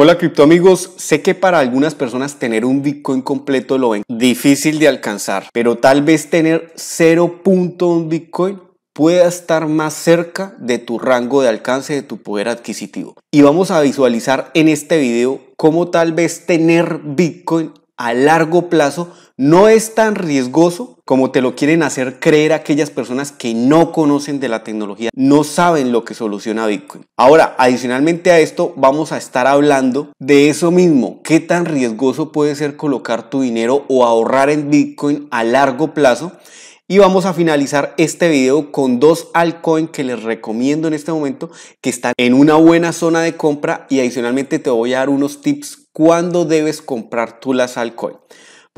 Hola cripto amigos, sé que para algunas personas tener un Bitcoin completo lo ven difícil de alcanzar, pero tal vez tener 0.1 Bitcoin pueda estar más cerca de tu rango de alcance de tu poder adquisitivo. Y vamos a visualizar en este video cómo tal vez tener Bitcoin a largo plazo no es tan riesgoso como te lo quieren hacer creer aquellas personas que no conocen de la tecnología, no saben lo que soluciona Bitcoin. Ahora, adicionalmente a esto, vamos a estar hablando de eso mismo, qué tan riesgoso puede ser colocar tu dinero o ahorrar en Bitcoin a largo plazo. Y vamos a finalizar este video con dos altcoins que les recomiendo en este momento que están en una buena zona de compra y adicionalmente te voy a dar unos tips cuándo debes comprar tú las altcoins.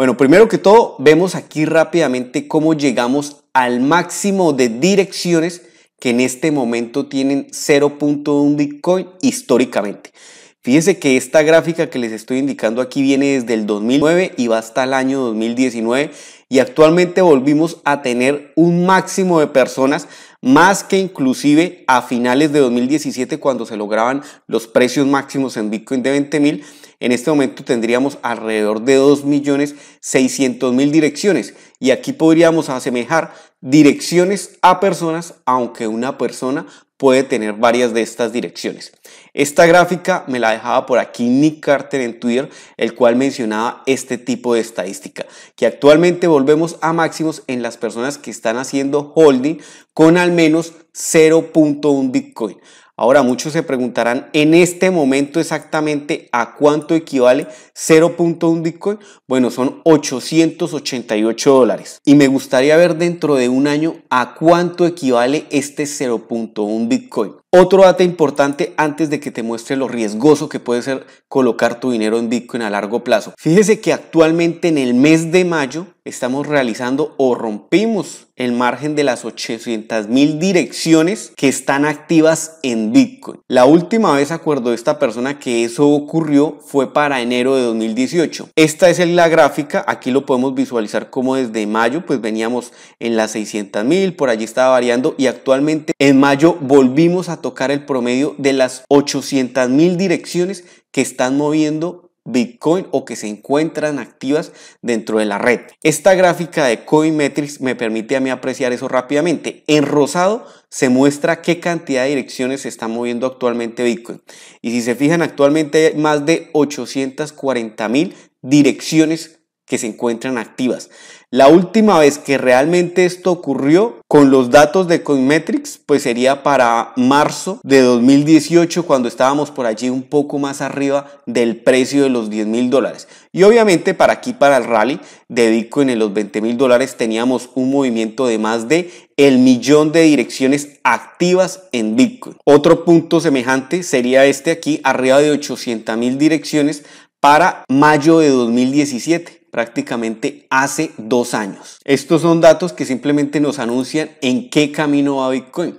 Bueno, primero que todo, vemos aquí rápidamente cómo llegamos al máximo de direcciones que en este momento tienen 0.1 Bitcoin históricamente. Fíjense que esta gráfica que les estoy indicando aquí viene desde el 2009 y va hasta el año 2019 y actualmente volvimos a tener un máximo de personas más que inclusive a finales de 2017 cuando se lograban los precios máximos en Bitcoin de 20 mil en este momento tendríamos alrededor de 2.600.000 direcciones y aquí podríamos asemejar direcciones a personas, aunque una persona puede tener varias de estas direcciones. Esta gráfica me la dejaba por aquí Nick Carter en Twitter, el cual mencionaba este tipo de estadística, que actualmente volvemos a máximos en las personas que están haciendo holding con al menos 0.1 Bitcoin. Ahora muchos se preguntarán en este momento exactamente a cuánto equivale 0.1 Bitcoin. Bueno, son 888 dólares. Y me gustaría ver dentro de un año a cuánto equivale este 0.1 Bitcoin. Otro dato importante antes de que te muestre lo riesgoso que puede ser colocar tu dinero en Bitcoin a largo plazo. Fíjese que actualmente en el mes de mayo estamos realizando o rompimos el margen de las 800 mil direcciones que están activas en Bitcoin. La última vez acuerdo esta persona que eso ocurrió fue para enero de 2018. Esta es la gráfica, aquí lo podemos visualizar como desde mayo pues veníamos en las 600 mil, por allí estaba variando y actualmente en mayo volvimos a tocar el promedio de las 800 mil direcciones que están moviendo Bitcoin o que se encuentran activas dentro de la red. Esta gráfica de Coinmetrics me permite a mí apreciar eso rápidamente. En rosado se muestra qué cantidad de direcciones se está moviendo actualmente Bitcoin. Y si se fijan, actualmente hay más de 840 mil direcciones que se encuentran activas. La última vez que realmente esto ocurrió con los datos de Coinmetrics, pues sería para marzo de 2018, cuando estábamos por allí un poco más arriba del precio de los 10 mil dólares. Y obviamente para aquí, para el rally de Bitcoin en los 20 mil dólares, teníamos un movimiento de más de el millón de direcciones activas en Bitcoin. Otro punto semejante sería este aquí, arriba de 800 mil direcciones para mayo de 2017 prácticamente hace dos años. Estos son datos que simplemente nos anuncian en qué camino va Bitcoin.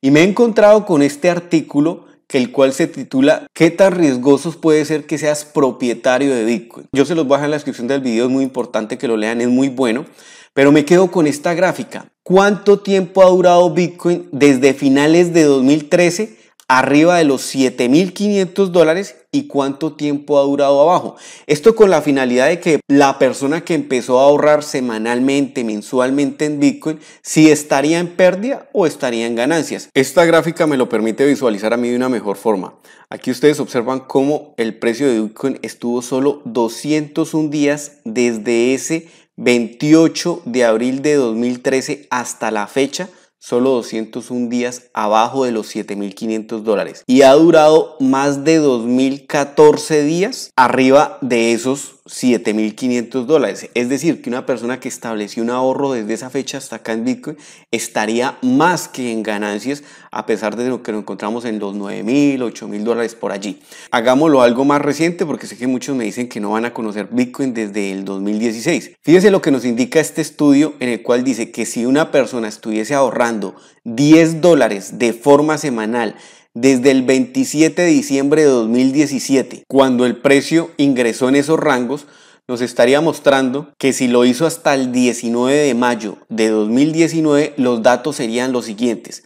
Y me he encontrado con este artículo que el cual se titula ¿Qué tan riesgosos puede ser que seas propietario de Bitcoin? Yo se los voy a dejar en la descripción del video, es muy importante que lo lean, es muy bueno. Pero me quedo con esta gráfica. ¿Cuánto tiempo ha durado Bitcoin desde finales de 2013 arriba de los 7.500 dólares y cuánto tiempo ha durado abajo. Esto con la finalidad de que la persona que empezó a ahorrar semanalmente, mensualmente en Bitcoin, si estaría en pérdida o estaría en ganancias. Esta gráfica me lo permite visualizar a mí de una mejor forma. Aquí ustedes observan cómo el precio de Bitcoin estuvo solo 201 días desde ese 28 de abril de 2013 hasta la fecha solo 201 días abajo de los 7.500 dólares. Y ha durado más de 2.014 días arriba de esos 7.500 dólares. Es decir, que una persona que estableció un ahorro desde esa fecha hasta acá en Bitcoin estaría más que en ganancias a pesar de lo que nos encontramos en los 9.000, 8.000 dólares por allí. Hagámoslo algo más reciente porque sé que muchos me dicen que no van a conocer Bitcoin desde el 2016. Fíjese lo que nos indica este estudio en el cual dice que si una persona estuviese ahorrando 10 dólares de forma semanal desde el 27 de diciembre de 2017, cuando el precio ingresó en esos rangos, nos estaría mostrando que si lo hizo hasta el 19 de mayo de 2019, los datos serían los siguientes.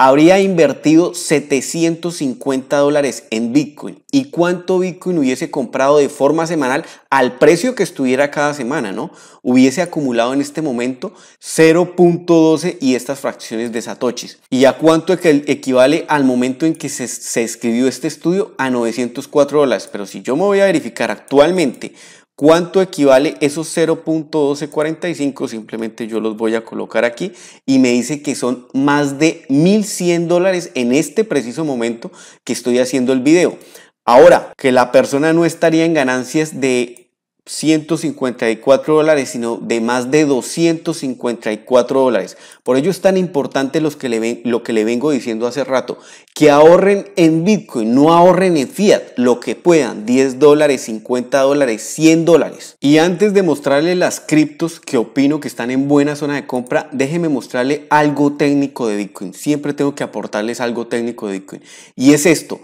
Habría invertido 750 dólares en Bitcoin. ¿Y cuánto Bitcoin hubiese comprado de forma semanal al precio que estuviera cada semana, no? Hubiese acumulado en este momento 0.12 y estas fracciones de satoshis. ¿Y a cuánto equivale al momento en que se, se escribió este estudio? A 904 dólares. Pero si yo me voy a verificar actualmente ¿Cuánto equivale esos 0.1245? Simplemente yo los voy a colocar aquí y me dice que son más de 1.100 dólares en este preciso momento que estoy haciendo el video. Ahora, que la persona no estaría en ganancias de 154 dólares, sino de más de 254 dólares. Por ello es tan importante los que le ven, lo que le vengo diciendo hace rato, que ahorren en Bitcoin, no ahorren en fiat, lo que puedan, 10 dólares, 50 dólares, 100 dólares. Y antes de mostrarle las criptos que opino que están en buena zona de compra, déjenme mostrarle algo técnico de Bitcoin. Siempre tengo que aportarles algo técnico de Bitcoin. Y es esto.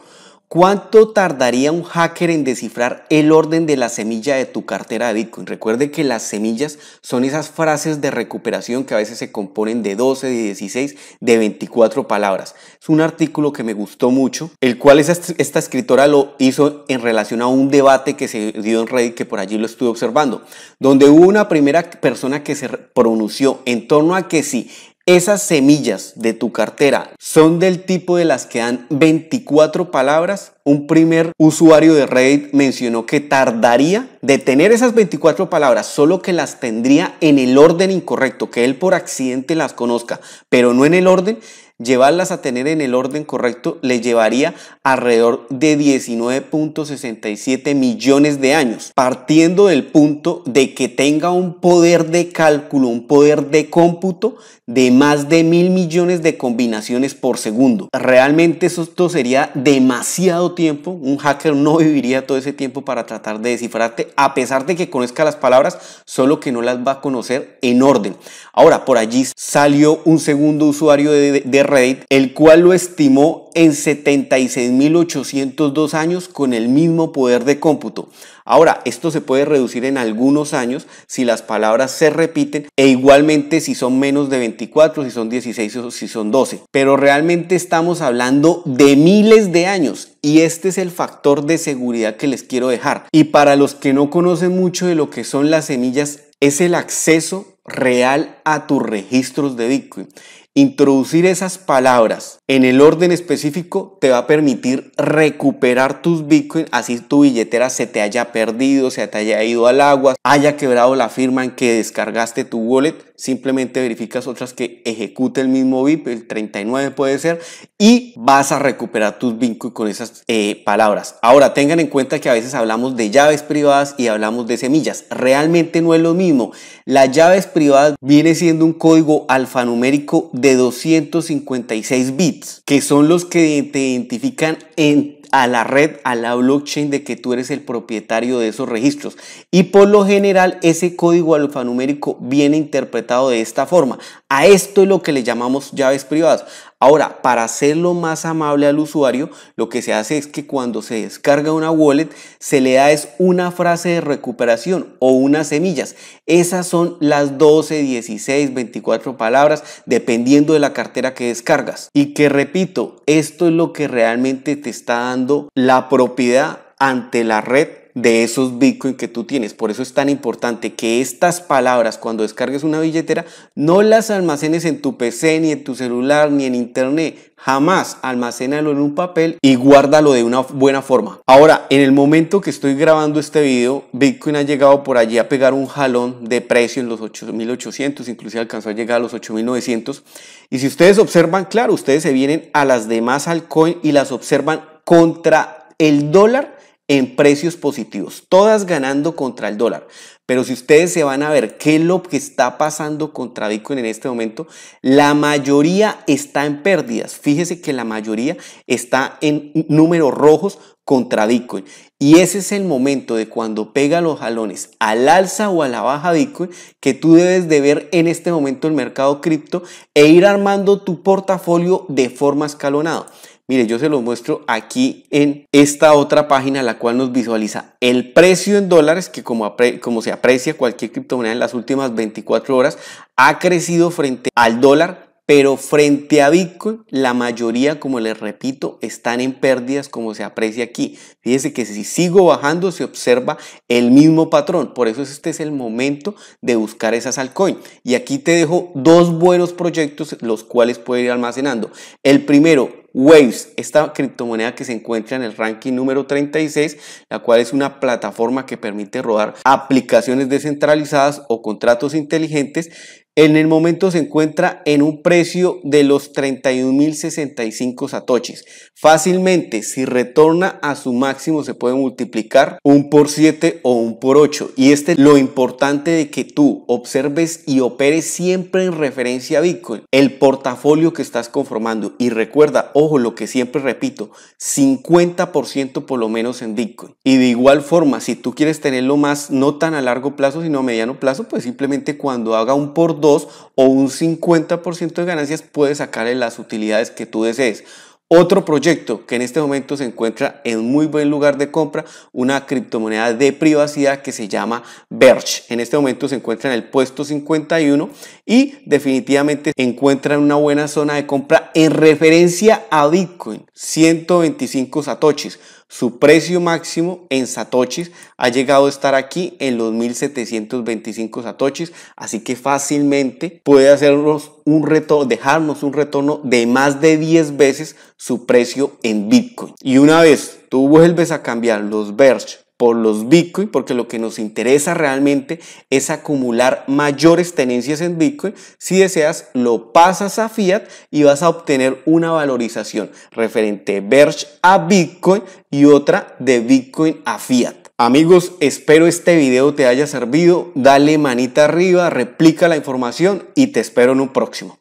¿Cuánto tardaría un hacker en descifrar el orden de la semilla de tu cartera de Bitcoin? Recuerde que las semillas son esas frases de recuperación que a veces se componen de 12, de 16, de 24 palabras. Es un artículo que me gustó mucho, el cual esta escritora lo hizo en relación a un debate que se dio en Reddit, que por allí lo estuve observando, donde hubo una primera persona que se pronunció en torno a que si esas semillas de tu cartera son del tipo de las que dan 24 palabras. Un primer usuario de Reddit mencionó que tardaría de tener esas 24 palabras, solo que las tendría en el orden incorrecto, que él por accidente las conozca, pero no en el orden llevarlas a tener en el orden correcto le llevaría alrededor de 19.67 millones de años, partiendo del punto de que tenga un poder de cálculo, un poder de cómputo de más de mil millones de combinaciones por segundo. Realmente esto sería demasiado tiempo. Un hacker no viviría todo ese tiempo para tratar de descifrarte, a pesar de que conozca las palabras, solo que no las va a conocer en orden. Ahora, por allí salió un segundo usuario de, de Reddit, el cual lo estimó en 76.802 años con el mismo poder de cómputo. Ahora, esto se puede reducir en algunos años si las palabras se repiten e igualmente si son menos de 24, si son 16 o si son 12. Pero realmente estamos hablando de miles de años y este es el factor de seguridad que les quiero dejar. Y para los que no conocen mucho de lo que son las semillas, es el acceso real a tus registros de Bitcoin. Introducir esas palabras en el orden específico te va a permitir recuperar tus Bitcoin así tu billetera se te haya perdido, se te haya ido al agua, haya quebrado la firma en que descargaste tu wallet. Simplemente verificas otras que ejecute el mismo BIP, el 39 puede ser, y vas a recuperar tus Bitcoin con esas eh, palabras. Ahora tengan en cuenta que a veces hablamos de llaves privadas y hablamos de semillas. Realmente no es lo mismo. Las llaves privadas viene siendo un código alfanumérico 256 bits, que son los que te identifican en a la red, a la blockchain de que tú eres el propietario de esos registros. Y por lo general ese código alfanumérico viene interpretado de esta forma. A esto es lo que le llamamos llaves privadas. Ahora, para hacerlo más amable al usuario, lo que se hace es que cuando se descarga una wallet, se le da es una frase de recuperación o unas semillas. Esas son las 12, 16, 24 palabras, dependiendo de la cartera que descargas. Y que repito, esto es lo que realmente te está dando la propiedad ante la red de esos Bitcoin que tú tienes. Por eso es tan importante que estas palabras cuando descargues una billetera no las almacenes en tu PC, ni en tu celular, ni en internet. Jamás almacénalo en un papel y guárdalo de una buena forma. Ahora, en el momento que estoy grabando este video, Bitcoin ha llegado por allí a pegar un jalón de precio en los 8.800, inclusive alcanzó a llegar a los 8.900. Y si ustedes observan, claro, ustedes se vienen a las demás altcoin y las observan contra el dólar en precios positivos, todas ganando contra el dólar. Pero si ustedes se van a ver qué es lo que está pasando contra Bitcoin en este momento, la mayoría está en pérdidas. Fíjese que la mayoría está en números rojos contra Bitcoin. Y ese es el momento de cuando pega los jalones al alza o a la baja Bitcoin que tú debes de ver en este momento el mercado cripto e ir armando tu portafolio de forma escalonada. Mire, yo se lo muestro aquí en esta otra página, la cual nos visualiza el precio en dólares, que como, se aprecia cualquier criptomoneda en las últimas 24 horas, ha crecido frente al dólar pero frente a Bitcoin, la mayoría, como les repito, están en pérdidas como se aprecia aquí. Fíjese que si sigo bajando se observa el mismo patrón. Por eso este es el momento de buscar esas altcoins. Y aquí te dejo dos buenos proyectos los cuales puedes ir almacenando. El primero, Waves, esta criptomoneda que se encuentra en el ranking número 36, la cual es una plataforma que permite rodar aplicaciones descentralizadas o contratos inteligentes en el momento se encuentra en un precio de los 31.065 satoshis. Fácilmente, si retorna a su máximo, se puede multiplicar un por 7 o un por 8. Y este es lo importante de que tú observes y operes siempre en referencia a Bitcoin, el portafolio que estás conformando. Y recuerda, ojo, lo que siempre repito, 50% por lo menos en Bitcoin. Y de igual forma, si tú quieres tenerlo más, no tan a largo plazo, sino a mediano plazo, pues simplemente cuando haga un por o un 50% de ganancias puedes sacarle las utilidades que tú desees. Otro proyecto que en este momento se encuentra en muy buen lugar de compra, una criptomoneda de privacidad que se llama Verge. En este momento se encuentra en el puesto 51 y definitivamente encuentra en una buena zona de compra en referencia a Bitcoin, 125 satoshis. Su precio máximo en satoshis ha llegado a estar aquí en los 1725 satoshis, así que fácilmente puede hacernos un retorno, dejarnos un retorno de más de 10 veces su precio en Bitcoin. Y una vez tú vuelves a cambiar los Verge por los Bitcoin, porque lo que nos interesa realmente es acumular mayores tenencias en Bitcoin. Si deseas, lo pasas a Fiat y vas a obtener una valorización referente Verge a Bitcoin y otra de Bitcoin a Fiat. Amigos, espero este video te haya servido. Dale manita arriba, replica la información y te espero en un próximo.